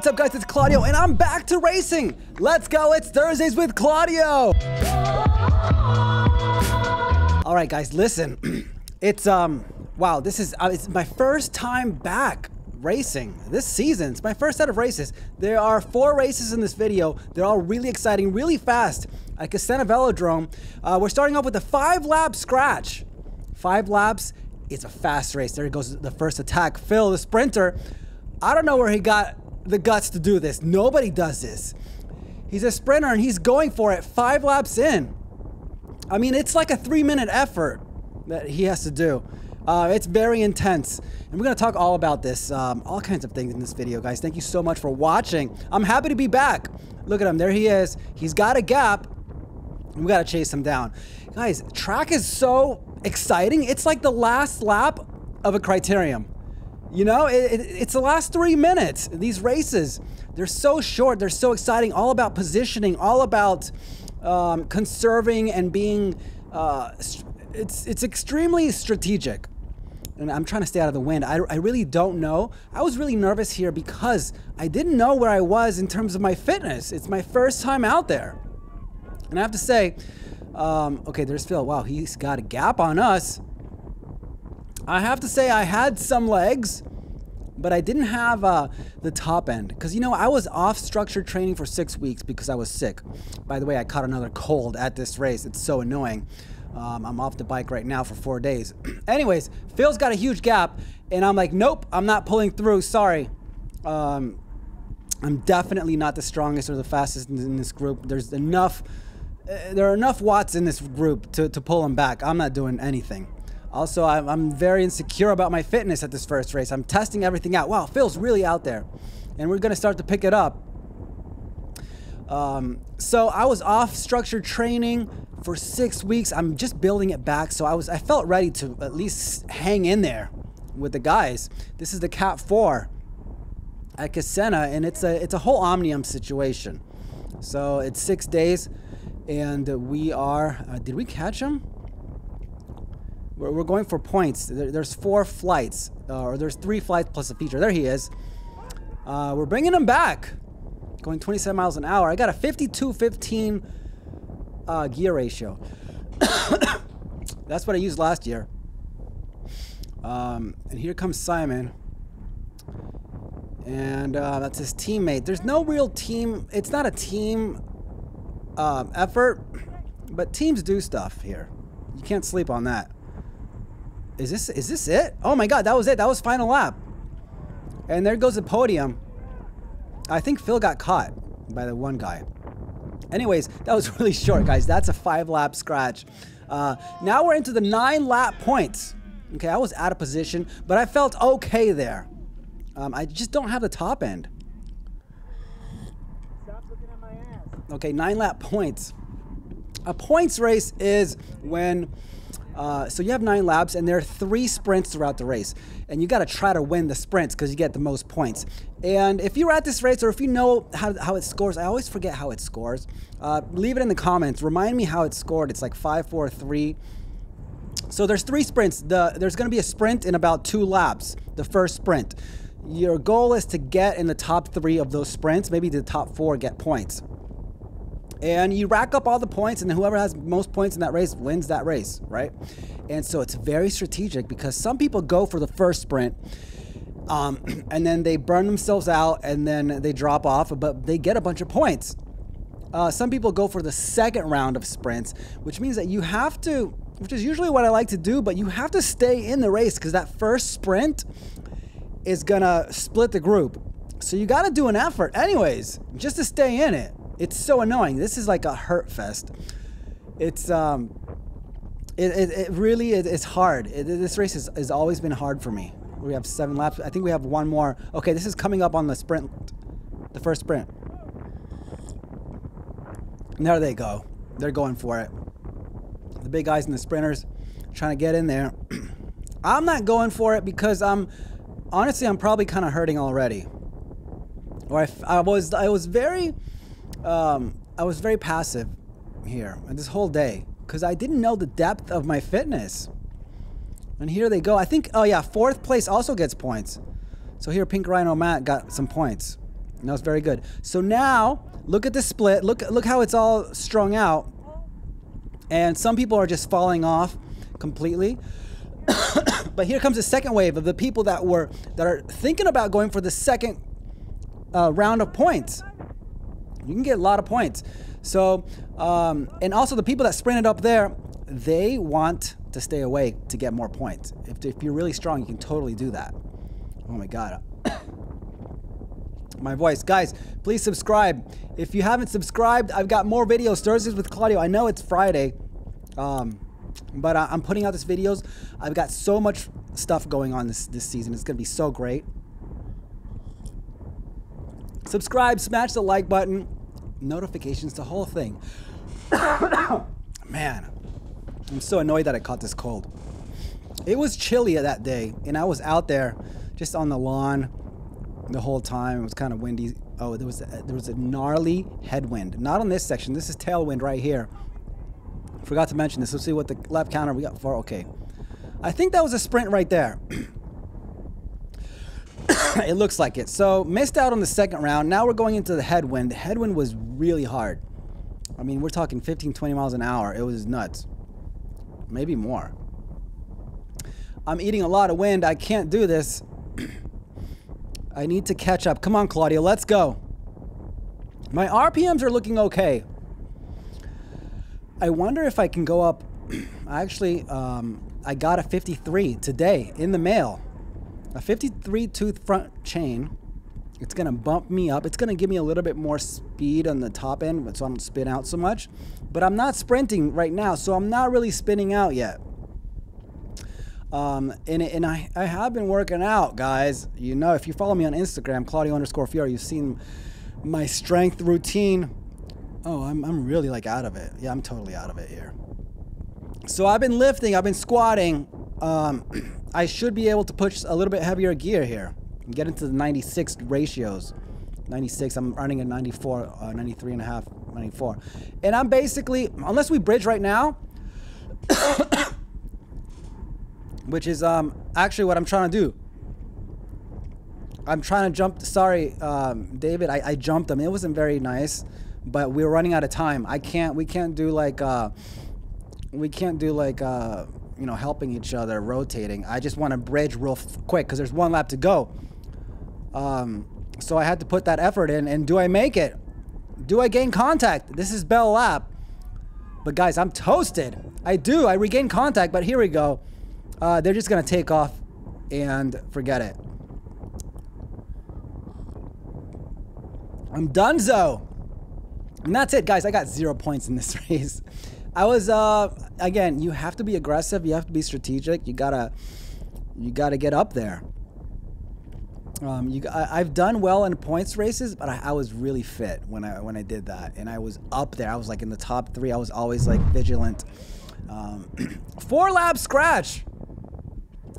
what's up guys? It's Claudio and I'm back to racing. Let's go, it's Thursdays with Claudio. All right guys, listen. it's, um, wow, this is, uh, it's my first time back racing this season. It's my first set of races. There are four races in this video. They're all really exciting, really fast at Kissena Velodrome. Uh, we're starting off with a five lap scratch. Five laps, it's a fast race. There goes the first attack. Phil, the sprinter, I don't know where he got the guts to do this. Nobody does this. He's a sprinter and he's going for it five laps in. I mean, it's like a three minute effort that he has to do. Uh, it's very intense. And we're going to talk all about this, um, all kinds of things in this video, guys. Thank you so much for watching. I'm happy to be back. Look at him. There he is. He's got a gap. We got to chase him down. Guys, track is so exciting. It's like the last lap of a criterium. You know, it, it, it's the last three minutes. These races, they're so short, they're so exciting, all about positioning, all about um, conserving and being. Uh, it's it's extremely strategic. And I'm trying to stay out of the wind. I, I really don't know. I was really nervous here because I didn't know where I was in terms of my fitness. It's my first time out there. And I have to say, um, okay, there's Phil. Wow, he's got a gap on us. I have to say I had some legs, but I didn't have uh, the top end. Because, you know, I was off structured training for six weeks because I was sick. By the way, I caught another cold at this race. It's so annoying. Um, I'm off the bike right now for four days. Anyways, Phil's got a huge gap, and I'm like, nope, I'm not pulling through. Sorry. Um, I'm definitely not the strongest or the fastest in this group. There's enough, uh, there are enough watts in this group to, to pull him back. I'm not doing anything. Also, I'm, I'm very insecure about my fitness at this first race. I'm testing everything out. Wow, Phil's really out there. And we're going to start to pick it up. Um, so I was off structured training for six weeks. I'm just building it back. So I was, I felt ready to at least hang in there with the guys. This is the Cat 4 at Kissena, and it's a, it's a whole Omnium situation. So it's six days, and we are, uh, did we catch him? We're, we're going for points. There, there's four flights, uh, or there's three flights plus a feature. There he is. Uh, we're bringing him back. Going 27 miles an hour. I got a 52-15 uh, gear ratio. That's what I used last year. Um, and here comes Simon. And uh, that's his teammate. There's no real team. It's not a team uh, effort, but teams do stuff here. You can't sleep on that. Is this is this it? Oh my god, that was it. That was final lap. And there goes the podium. I think Phil got caught by the one guy. Anyways, that was really short, guys. That's a five lap scratch. Uh, now we're into the nine lap points. Okay, I was out of position, but I felt okay there. Um, I just don't have the top end. Okay, nine lap points. A points race is when uh, so you have nine laps, and there are three sprints throughout the race. And you got to try to win the sprints because you get the most points. And if you're at this race, or if you know how, how it scores, I always forget how it scores. Uh, leave it in the comments. Remind me how it scored. It's like five, four, three. So there's three sprints. The, there's going to be a sprint in about two laps. The first sprint. Your goal is to get in the top three of those sprints. Maybe the top four get points and you rack up all the points and whoever has most points in that race wins that race right? And so it's very strategic because some people go for the first sprint um, and then they burn themselves out and then they drop off but they get a bunch of points. Uh, some people go for the second round of sprints which means that you have to which is usually what i like to do but you have to stay in the race because that first sprint is gonna split the group. So you got to do an effort anyways just to stay in it it's so annoying. This is like a hurt fest. It's um, it, it, it really is it's hard. It, this race has, has always been hard for me. We have seven laps. I think we have one more. Okay, this is coming up on the sprint, the first sprint. And there they go. They're going for it. The big guys and the sprinters trying to get in there. I'm not going for it because I'm honestly I'm probably kind of hurting already. Or I, I was I was very um, I was very passive here this whole day because I didn't know the depth of my fitness. And here they go. I think, oh yeah, fourth place also gets points. So here, Pink Rhino Matt got some points. That was very good. So now, look at the split. Look, look how it's all strung out. And some people are just falling off completely. but here comes the second wave of the people that were that are thinking about going for the second uh, round of points. You can get a lot of points. So, um, and also the people that sprinted up there, they want to stay away to get more points. If, if you're really strong, you can totally do that. Oh my God. my voice. Guys, please subscribe. If you haven't subscribed, I've got more videos. Thursdays with Claudio. I know it's Friday, um, but I, am putting out these videos. I've got so much stuff going on this, this season. It's going to be so great. Subscribe, smash the like button, notifications, the whole thing. Man, I'm so annoyed that I caught this cold. It was chilly that day, and I was out there just on the lawn the whole time. It was kind of windy. Oh, there was a, there was a gnarly headwind. Not on this section. This is tailwind right here. Forgot to mention this. Let's see what the lap counter we got for. Okay, I think that was a sprint right there. it looks like it. So missed out on the second round. Now we're going into the headwind. The headwind was really hard. I mean, we're talking 15, 20 miles an hour. It was nuts. Maybe more. I'm eating a lot of wind. I can't do this. I need to catch up. Come on, Claudio, let's go. My RPMs are looking okay. I wonder if I can go up. Actually, um, I got a 53 today in the mail. A 53 tooth front chain. It's to bump me up. It's to give me a little bit more speed on the top end so I don't spin out so much. But I'm not sprinting right now, so I'm not really spinning out yet. Um, and, and I, I have been working out, guys. You know, if you follow me on Instagram, Claudio underscore Fiero, you've seen my strength routine. Oh, I'm, I'm really like out of it. Yeah, I'm totally out of it here. So I've been lifting, I've been squatting. Um, I should be able to push a little bit heavier gear here and get into the 96 ratios. 96, I'm running a 94, uh, 93 and a half, 94. And I'm basically, unless we bridge right now, which is um, actually what I'm trying to do. I'm trying to jump. Sorry, um, David, I, I jumped him. It wasn't very nice, but we are running out of time. I can't. We can't do like. Uh, we can't do like. Uh, you know, helping each other, rotating. I just want to bridge real quick because there's one lap to go. Um, so I had to put that effort in. And do I make it? Do I gain contact? This is Bell Lap. But guys, I'm toasted. I do. I regain contact, but here we go uh, they're just going to take off and forget it. I'm done, so. And that's it, guys. I got zero points in this race. I was, uh, again, you have to be aggressive. You have to be strategic. You gotta, you gotta get up there. Um, you, I, have done well in points races, but I, I, was really fit when I when I did that, and I was up there. I was like in the top three. I was always like vigilant. Um, four lap scratch.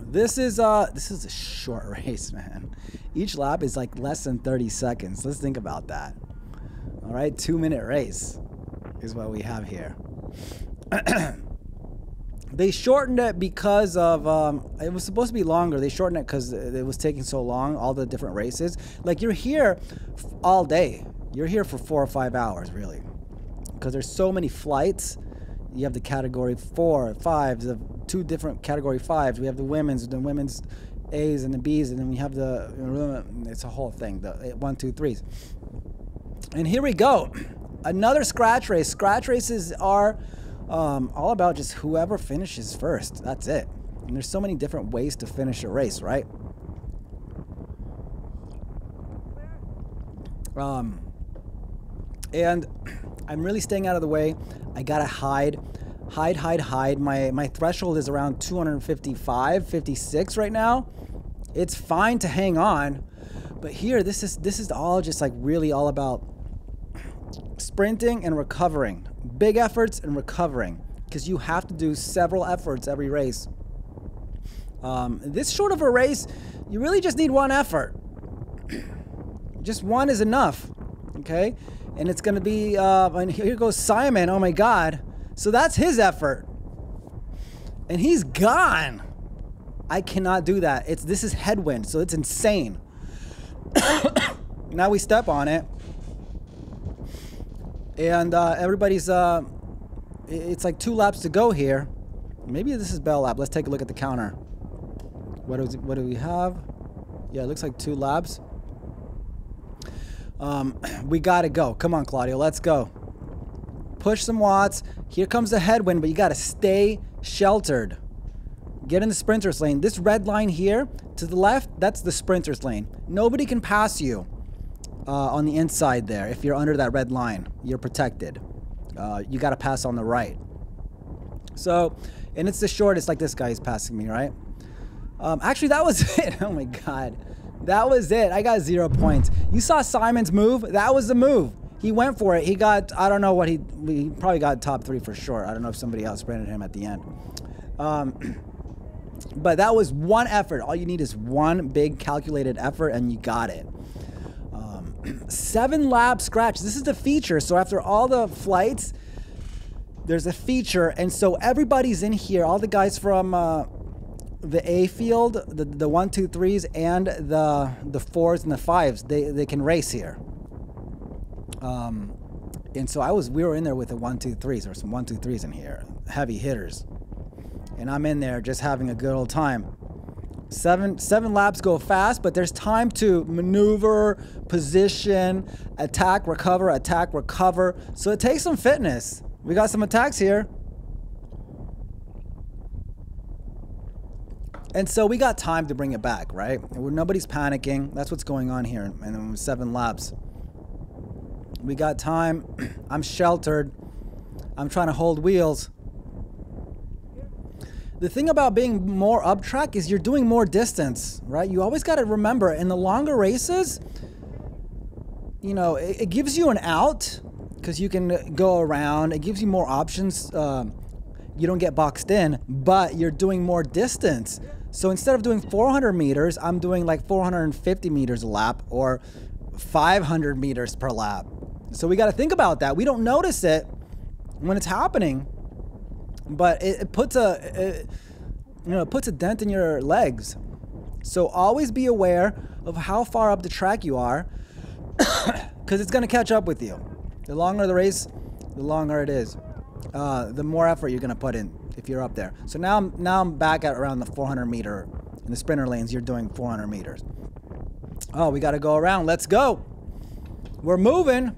This is uh this is a short race, man. Each lap is like less than 30 seconds. Let's think about that. All right, two minute race is what we have here. they shortened it because of um, it was supposed to be longer. They shortened it because it was taking so long. All the different races, like you're here all day. You're here for four or five hours, really, because there's so many flights you have the category four, fives, the two different category fives. We have the women's, the women's A's and the B's, and then we have the it's a whole thing, the one, two, threes. And here we go, another scratch race. Scratch races are um, all about just whoever finishes first. That's it. And there's so many different ways to finish a race, right? Um, and I'm really staying out of the way. I gotta hide, hide, hide, hide. My my threshold is around 255, 56 right now. It's fine to hang on, but here this is this is all just like really all about sprinting and recovering, big efforts and recovering, because you have to do several efforts every race. Um, this short of a race, you really just need one effort. just one is enough. Okay and it's going to be, uh, and here goes Simon. Oh my God. So that's his effort. And he's gone. I cannot do that. It's This is headwind, so it's insane. Now we step on it. And uh, everybody's, uh, it's like two laps to go here. Maybe this is Bell lap. Let's take a look at the counter. What, is, what do we have? Yeah, it looks like two laps. Um, we got to go. Come on, Claudio. Let's go. Push some watts. Here comes the headwind, but you got to stay sheltered. Get in the sprinter's lane. This red line here to the left, that's the sprinter's lane. Nobody can pass you uh, on the inside there. If you're under that red line, you're protected. Uh, you got to pass on the right. So, and it's the shortest, like this guy is passing me, right? Um, actually, that was it. Oh my God. That was it. I got zero points. You saw Simon's move? That was the move. He went for it. He got, I don't know what he, he probably got top three for sure. I don't know if somebody else sprinted him at the end. Um, but that was one effort. All you need is one big calculated effort and you got it. Seven lap scratch. This is the feature. So after all the flights, there's a feature. And so everybody's in here. All the guys from, uh, the A field, the the one, two, threes, and the the fours and the fives, they they can race here. Um, and so I was, we were in there with the one, two, threes. There were some one, two, threes in here, heavy hitters, and I'm in there just having a good old time. Seven seven laps go fast, but there's time to maneuver, position, attack, recover, attack, recover. So it takes some fitness. We got some attacks here. And so we got time to bring it back, right? Nobody's panicking. That's what's going on here. And seven laps. We got time. I'm sheltered. I'm trying to hold wheels. The thing about being more up track is you're doing more distance, right? You always got to remember in the longer races, you know, it, it gives you an out because you can go around. It gives you more options. Uh, you don't get boxed in, but you're doing more distance. So instead of doing 400 meters, I'm doing like 450 meters a lap or 500 meters per lap. So we got to think about that. We don't notice it when it's happening, but it, it puts a it, you know it puts a dent in your legs. So always be aware of how far up the track you are, because it's going to catch up with you. The longer the race, the longer it is. Uh, the more effort you're going to put in if you're up there. So now I'm now I'm back at around the 400 meter in the sprinter lanes. You're doing 400 meters. Oh, we got to go around. Let's go. We're moving.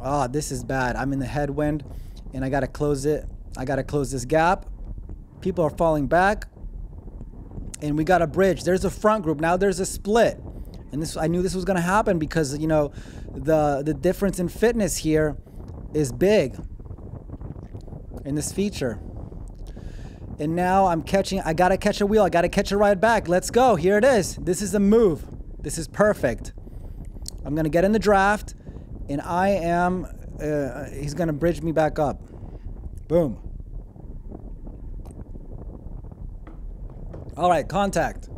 Oh, this is bad. I'm in the headwind, and I got to close it. I got to close this gap. People are falling back, and we got a bridge. There's a front group. Now there's a split, and this I knew this was to happen because you know the the difference in fitness here is big in this feature. And now I'm catching, I gotta catch a wheel. I gotta catch a ride back. Let's go. Here it is. This is the move. This is perfect. I'm gonna get in the draft and I am, uh, he's gonna bridge me back up. Boom. All right, contact.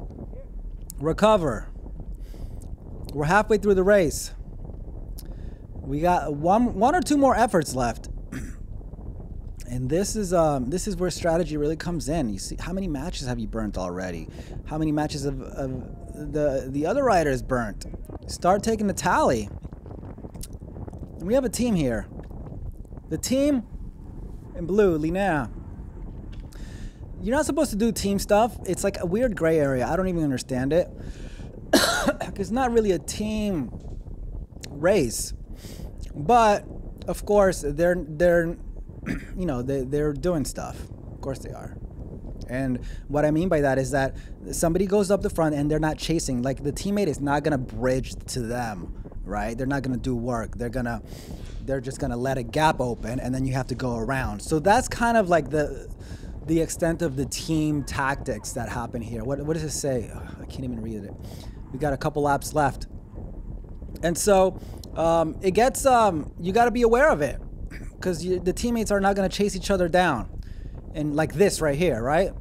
Recover. We're halfway through the race. We got one, one or two more efforts left and this is um, this is where strategy really comes in. You see, how many matches have you burnt already? How many matches of, of the the other riders burnt? Start taking the tally. We have a team here. The team in blue, Linnea. You're not supposed to do team stuff. It's like a weird gray area. I don't even understand it. it's not really a team race. But of course, they're they're you know, they, they're doing stuff. Of course they are. And what I mean by that is that somebody goes up the front and they're not chasing. Like the teammate is not gonna bridge to them, right? They're not gonna do work. They're gonna, they're just gonna let a gap open and then you have to go around. So that's kind of like the, the extent of the team tactics that happen here. What, what does it say? Oh, I can't even read it. We got a couple laps left. And so um, it gets, um, you got to be aware of it because the teammates are not going to chase each other down. And like this right here, right?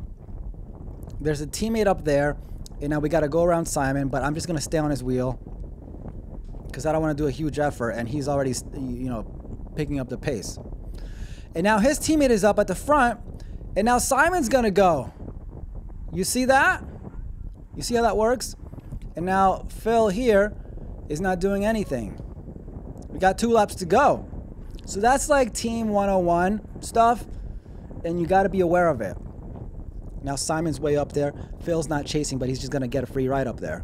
There's a teammate up there, and now we got to go around Simon, but I'm just going to stay on his wheel because I don't want to do a huge effort, and he's already, you know, picking up the pace. And now his teammate is up at the front, and now Simon's to go. You see that? You see how that works? And now Phil here is not doing anything. We got two laps to go. So that's like Team 101 stuff, and you got to be aware of it. Now Simon's way up there. Phil's not chasing, but he's just to get a free ride up there.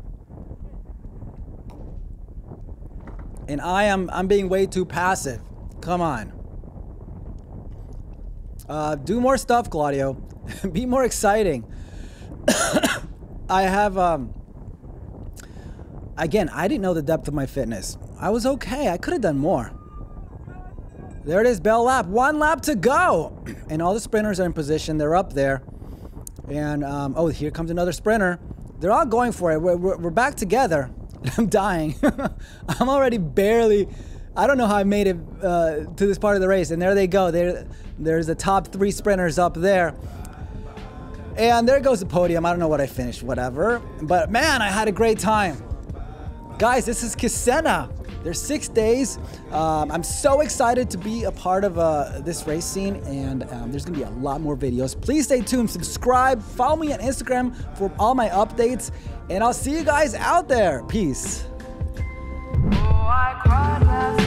And I am I'm being way too passive. Come on. Uh, do more stuff, Claudio. Be more exciting. I have um again, I didn't know the depth of my fitness. I was okay. I could have done more. There it is, bell lap. One lap to go. And all the sprinters are in position. They're up there. And, um, oh, here comes another sprinter. They're all going for it. We're, we're, we're back together. I'm dying. I'm already barely. I don't know how I made it uh, to this part of the race. And there they go. There, there's the top three sprinters up there. And there goes the podium. I don't know what I finished, whatever. But man, I had a great time. Guys, this is Kissena. There's six days. Um, I'm so excited to be a part of uh, this race scene, and um, there's gonna be a lot more videos. Please stay tuned, subscribe, follow me on Instagram for all my updates, and I'll see you guys out there. Peace. Oh,